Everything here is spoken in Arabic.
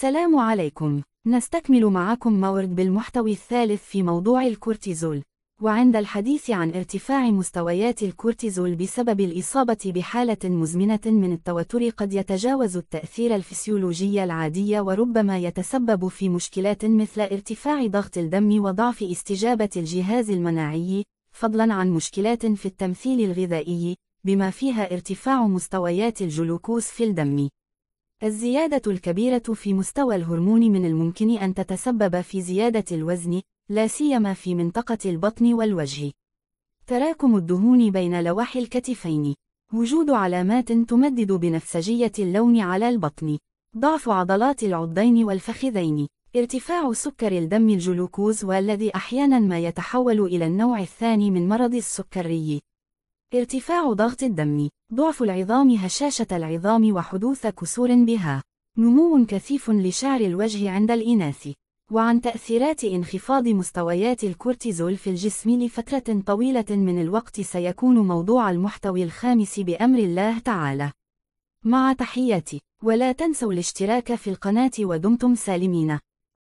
السلام عليكم. نستكمل معكم مورد بالمحتوى الثالث في موضوع الكورتيزول. وعند الحديث عن ارتفاع مستويات الكورتيزول بسبب الإصابة بحالة مزمنة من التوتر قد يتجاوز التأثير الفسيولوجي العادي وربما يتسبب في مشكلات مثل ارتفاع ضغط الدم وضعف استجابة الجهاز المناعي فضلا عن مشكلات في التمثيل الغذائي بما فيها ارتفاع مستويات الجلوكوز في الدم. الزيادة الكبيرة في مستوى الهرمون من الممكن أن تتسبب في زيادة الوزن، لا سيما في منطقة البطن والوجه. تراكم الدهون بين لوح الكتفين. وجود علامات تمدد بنفسجية اللون على البطن. ضعف عضلات العضين والفخذين. ارتفاع سكر الدم الجلوكوز والذي أحيانا ما يتحول إلى النوع الثاني من مرض السكري. ارتفاع ضغط الدم، ضعف العظام هشاشة العظام وحدوث كسور بها، نمو كثيف لشعر الوجه عند الإناث، وعن تأثيرات انخفاض مستويات الكورتيزول في الجسم لفترة طويلة من الوقت سيكون موضوع المحتوى الخامس بأمر الله تعالى. مع تحياتي، ولا تنسوا الاشتراك في القناة ودمتم سالمين.